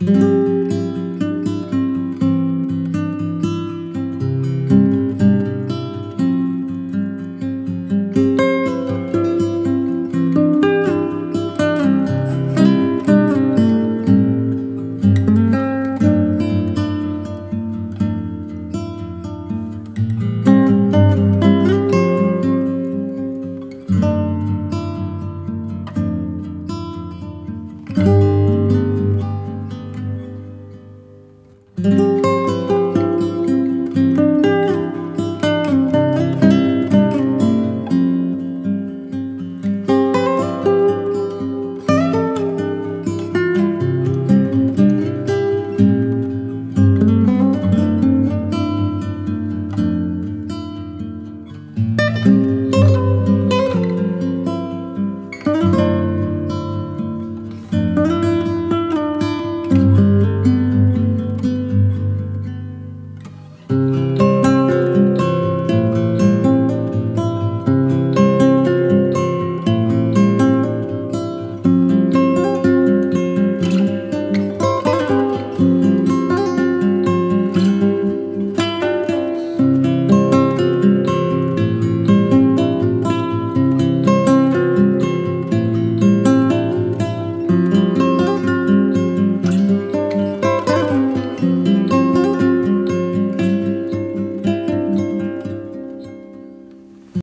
Mm-hmm.